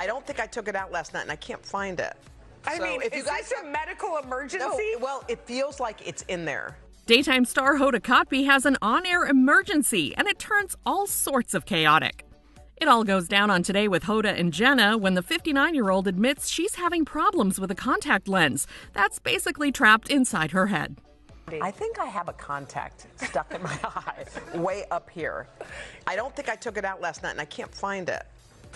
I don't think I took it out last night, and I can't find it. I So mean, if you is guys this a medical emergency? No, well, it feels like it's in there. Daytime star Hoda Kotb has an on air emergency, and it turns all sorts of chaotic. It all goes down on Today with Hoda and Jenna when the 59 year old admits she's having problems with a contact lens that's basically trapped inside her head. I think I have a contact stuck in my eye, way up here. I don't think I took it out last night, and I can't find it.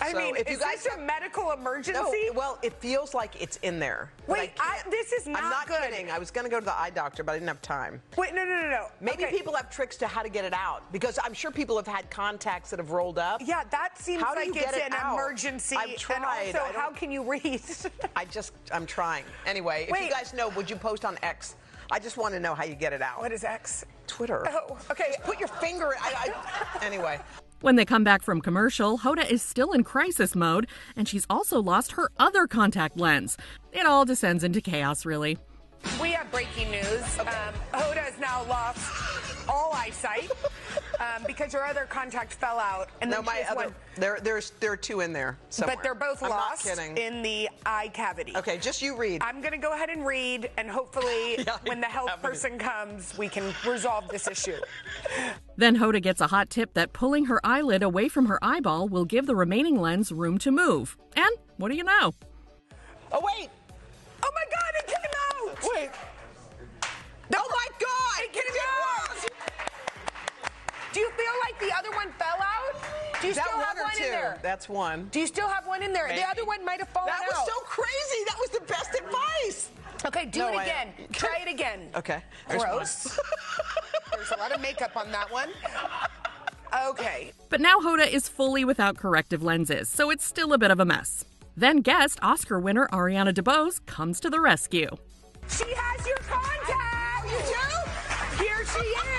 I So mean, if you is guys this have- a medical emergency? No, well, it feels like it's in there. Wait, I- can't- this is I'm not not good. kidding. I was going to go to the eye doctor, but I didn't have time. Wait, no, no, no, no. Maybe Okay. people have tricks to how to get it out because I'm sure people have had contacts that have rolled up. Yeah, that seems How do like you it's get it an out? emergency. I've tried. And also, how can you read? I just, I'm trying. Anyway, if you guys know, would you post on X? I just want to know how you get it out. what is X? Twitter. Oh, okay. Just put your finger. In, I, I, anyway. When they come back from commercial, Hoda is still in crisis mode, and she's also lost her other contact lens. It all descends into chaos, really. We have breaking news. Um, Hoda has now lost all eyesight um, because your other contact fell out, and No, then my other. one. There, there's, there are two in there. Somewhere. But they're both I'm lost in the eye cavity. okay, just you read. I'm going to go ahead and read, and hopefully, Yeah, when the health have me. person comes, we can resolve this issue. Then Hoda gets a hot tip that pulling her eyelid away from her eyeball will give the remaining lens room to move. And what do you know? oh wait. Oh my God, it came out! Wait. Do you that still have one one two? in there? That's one. Do you still have one in there? Maybe. The other one might have fallen out. That was so crazy. That was the best advice. okay, do No, it I- again. Try it again. Okay. there's. Gross. There's a lot of makeup on that one. Okay. But now Hoda is fully without corrective lenses, so it's still a bit of a mess. Then guest Oscar winner Ariana DeBose comes to the rescue. She has your contact. You do? Here she is.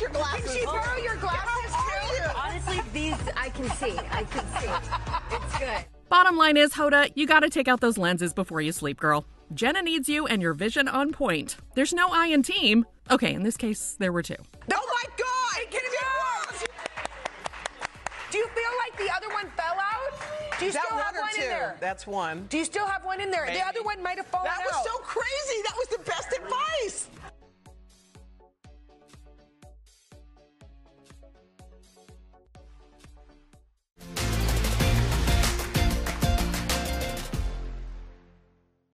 Maybe take your glasses. Can she oh. borrow your glasses too? Honestly, these I can see. I can see. It's good. Bottom line is, Hoda, you gotta take out those lenses before you sleep, girl. Jenna needs you and your vision on point. There's no I in team. Okay, in this case, there were two. Oh my God! It came out. Do you feel like the other one fell out? Do you that still one have one two? in there? That's one. Do you still have one in there? Maybe. The other one might have fallen That out. That was the best